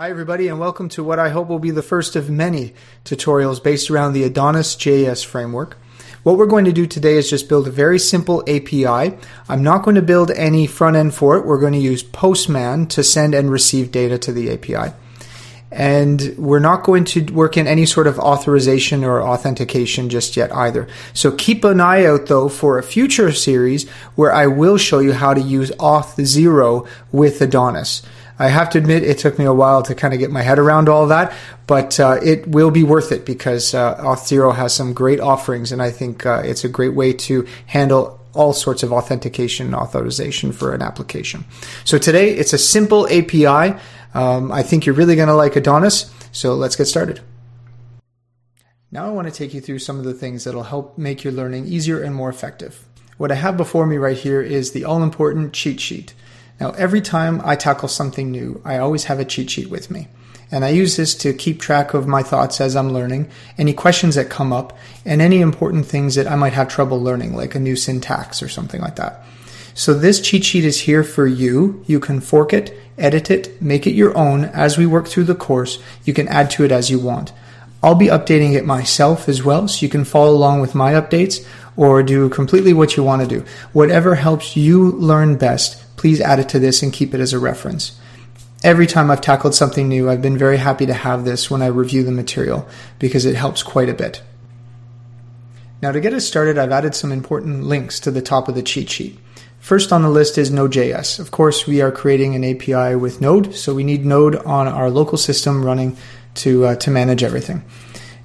Hi, everybody, and welcome to what I hope will be the first of many tutorials based around the Adonis JS framework. What we're going to do today is just build a very simple API. I'm not going to build any front end for it. We're going to use Postman to send and receive data to the API. And we're not going to work in any sort of authorization or authentication just yet either. So keep an eye out though for a future series where I will show you how to use Auth0 with Adonis. I have to admit, it took me a while to kind of get my head around all that, but uh, it will be worth it because uh, Auth0 has some great offerings, and I think uh, it's a great way to handle all sorts of authentication and authorization for an application. So today, it's a simple API. Um, I think you're really going to like Adonis, so let's get started. Now I want to take you through some of the things that'll help make your learning easier and more effective. What I have before me right here is the all important cheat sheet. Now, every time I tackle something new, I always have a cheat sheet with me. And I use this to keep track of my thoughts as I'm learning, any questions that come up, and any important things that I might have trouble learning, like a new syntax or something like that. So this cheat sheet is here for you. You can fork it, edit it, make it your own as we work through the course. You can add to it as you want. I'll be updating it myself as well, so you can follow along with my updates or do completely what you want to do. Whatever helps you learn best, please add it to this and keep it as a reference. Every time I've tackled something new, I've been very happy to have this when I review the material because it helps quite a bit. Now, to get us started, I've added some important links to the top of the cheat sheet. First on the list is Node.js. Of course, we are creating an API with Node, so we need Node on our local system running to, uh, to manage everything.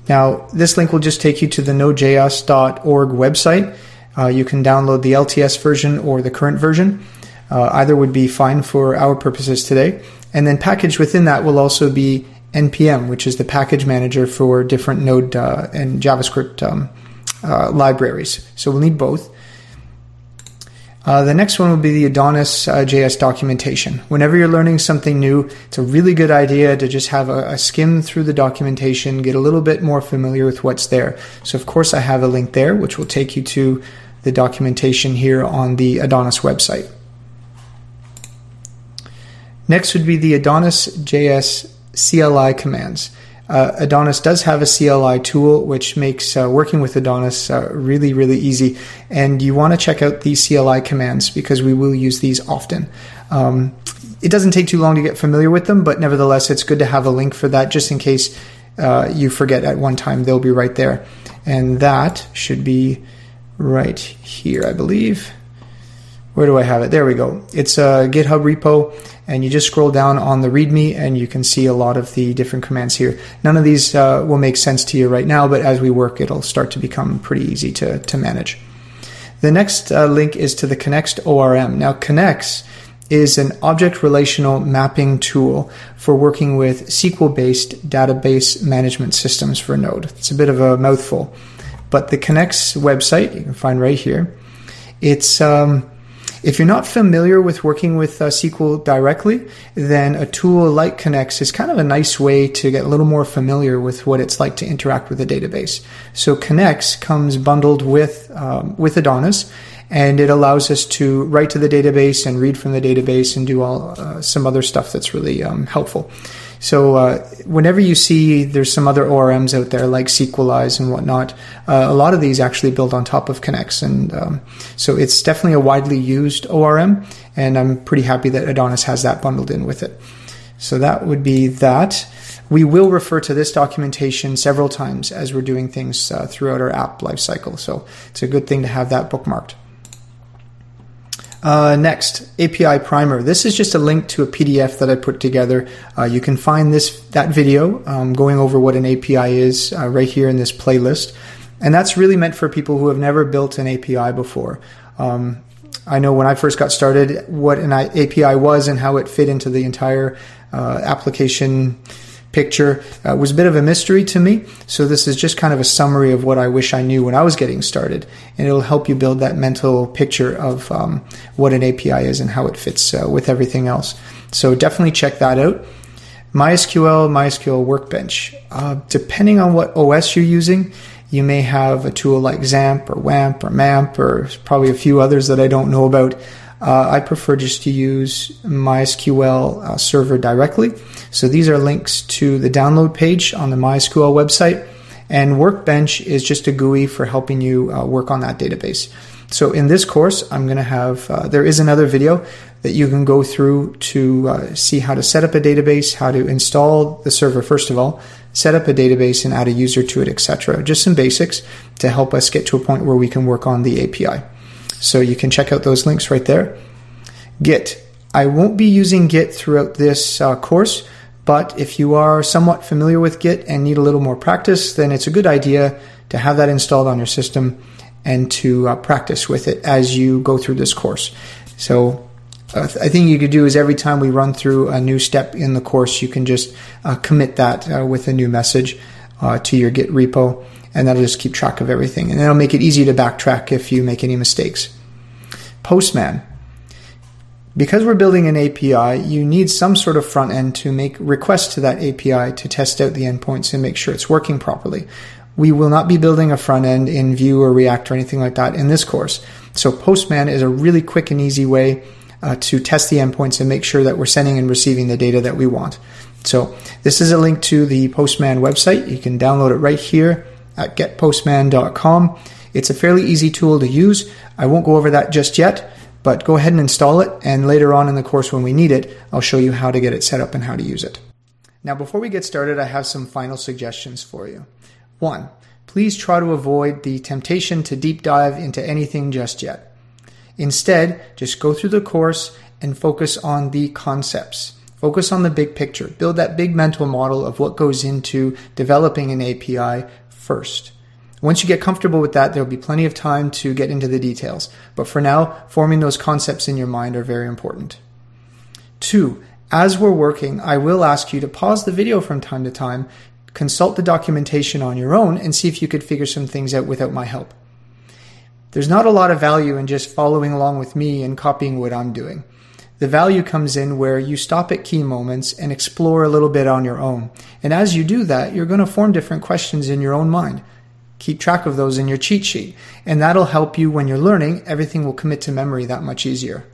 Now, this link will just take you to the nodejs.org website. Uh, you can download the LTS version or the current version. Uh, either would be fine for our purposes today. And then packaged within that will also be npm, which is the package manager for different Node uh, and JavaScript um, uh, libraries. So we'll need both. Uh, the next one will be the Adonis uh, JS documentation. Whenever you're learning something new, it's a really good idea to just have a, a, skim through the documentation, get a little bit more familiar with what's there. So, of course, I have a link there, which will take you to the documentation here on the Adonis website. Next would be the Adonis JS CLI commands. Uh, Adonis does have a CLI tool which makes uh, working with Adonis uh, really, really easy. And you want to check out these CLI commands because we will use these often. Um, it doesn't take too long to get familiar with them, but nevertheless, it's good to have a link for that just in case uh, you forget at one time. They'll be right there. And that should be right here, I believe. Where do I have it? There we go. It's a GitHub repo and you just scroll down on the README and you can see a lot of the different commands here. None of these uh, will make sense to you right now, but as we work, it'll start to become pretty easy to, to manage. The next uh, link is to the Knex ORM. Now, Knex is an object relational mapping tool for working with SQL based database management systems for Node. It's a bit of a mouthful, but the Knex website you can find right here. It's um, if you're not familiar with working with uh, SQL directly, then a tool like Knex is kind of a nice way to get a little more familiar with what it's like to interact with a database. So Knex comes bundled with um, with Adonis, and it allows us to write to the database and read from the database and do all uh, some other stuff that's really um, helpful. So uh, whenever you see there's some other ORMs out there like Sequelize and whatnot, uh, a lot of these actually build on top of Knex, and um, so it's definitely a widely used ORM. And I'm pretty happy that Adonis has that bundled in with it. So that would be that. We will refer to this documentation several times as we're doing things uh, throughout our app lifecycle. So it's a good thing to have that bookmarked. Uh, next, API Primer. This is just a link to a PDF that I put together. Uh, you can find this that video um, going over what an API is uh, right here in this playlist, and that's really meant for people who have never built an API before. Um, I know when I first got started, what an API was and how it fit into the entire uh, application picture uh, was a bit of a mystery to me. So this is just kind of a summary of what I wish I knew when I was getting started, and it'll help you build that mental picture of um, what an API is and how it fits uh, with everything else. So definitely check that out. MySQL, MySQL Workbench. Uh, depending on what OS you're using, you may have a tool like XAMPP or WAMP or MAMP or probably a few others that I don't know about. Uh, I prefer just to use MySQL uh, server directly. So these are links to the download page on the MySQL website. And Workbench is just a GUI for helping you uh, work on that database. So in this course, I'm going to have, uh, there is another video that you can go through to uh, see how to set up a database, how to install the server, first of all, set up a database and add a user to it, etc. Just some basics to help us get to a point where we can work on the API. So you can check out those links right there. Git. I won't be using Git throughout this uh, course, but if you are somewhat familiar with Git and need a little more practice, then it's a good idea to have that installed on your system and to uh, practice with it as you go through this course. So uh, I think you could do is every time we run through a new step in the course, you can just uh, commit that uh, with a new message uh, to your Git repo, and that'll just keep track of everything. And that'll make it easy to backtrack if you make any mistakes. Postman. Because we're building an API, you need some sort of front end to make requests to that API to test out the endpoints and make sure it's working properly. We will not be building a front end in Vue or React or anything like that in this course. So Postman is a really quick and easy way uh, to test the endpoints and make sure that we're sending and receiving the data that we want. So this is a link to the Postman website. You can download it right here at getpostman.com. It's a fairly easy tool to use. I won't go over that just yet, but go ahead and install it. And later on in the course, when we need it, I'll show you how to get it set up and how to use it. Now, before we get started, I have some final suggestions for you. One, please try to avoid the temptation to deep dive into anything just yet. Instead, just go through the course and focus on the concepts. Focus on the big picture. Build that big mental model of what goes into developing an API first. Once you get comfortable with that, there'll be plenty of time to get into the details. But for now, forming those concepts in your mind are very important. Two, as we're working, I will ask you to pause the video from time to time, consult the documentation on your own, and see if you could figure some things out without my help. There's not a lot of value in just following along with me and copying what I'm doing. The value comes in where you stop at key moments and explore a little bit on your own. And as you do that, you're going to form different questions in your own mind. Keep track of those in your cheat sheet, and that'll help you when you're learning. Everything will commit to memory that much easier.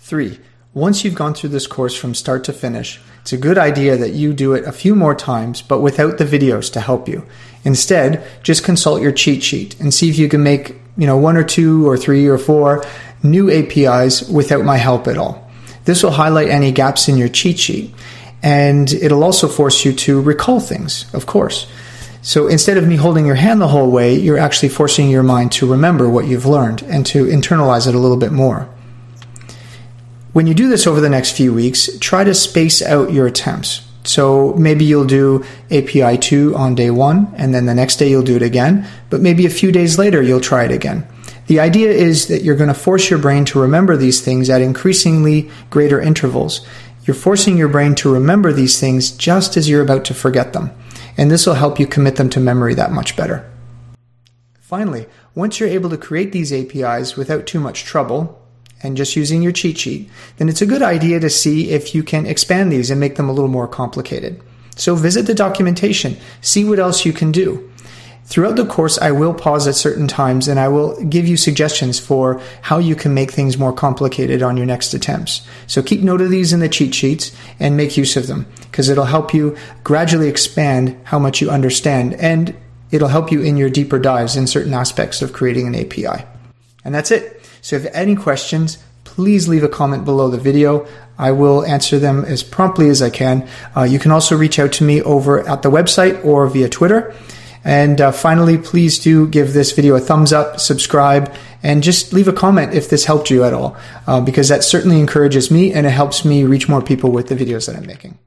Three, once you've gone through this course from start to finish, it's a good idea that you do it a few more times, but without the videos to help you. Instead, just consult your cheat sheet and see if you can make, you know, one or two or three or four new APIs without my help at all. This will highlight any gaps in your cheat sheet and it'll also force you to recall things, of course. So instead of me holding your hand the whole way, you're actually forcing your mind to remember what you've learned and to internalize it a little bit more. When you do this over the next few weeks, try to space out your attempts. So maybe you'll do API 2 on day one, and then the next day you'll do it again, but maybe a few days later you'll try it again. The idea is that you're going to force your brain to remember these things at increasingly greater intervals. You're forcing your brain to remember these things just as you're about to forget them, and this will help you commit them to memory that much better. Finally, once you're able to create these APIs without too much trouble, and just using your cheat sheet, then it's a good idea to see if you can expand these and make them a little more complicated. So visit the documentation, see what else you can do. Throughout the course, I will pause at certain times and I will give you suggestions for how you can make things more complicated on your next attempts. So keep note of these in the cheat sheets and make use of them because it'll help you gradually expand how much you understand and it'll help you in your deeper dives in certain aspects of creating an API. And that's it. So if you have any questions, please leave a comment below the video. I will answer them as promptly as I can. Uh, you can also reach out to me over at the website or via Twitter. And uh, finally, please do give this video a thumbs up, subscribe, and just leave a comment if this helped you at all, uh, because that certainly encourages me and it helps me reach more people with the videos that I'm making.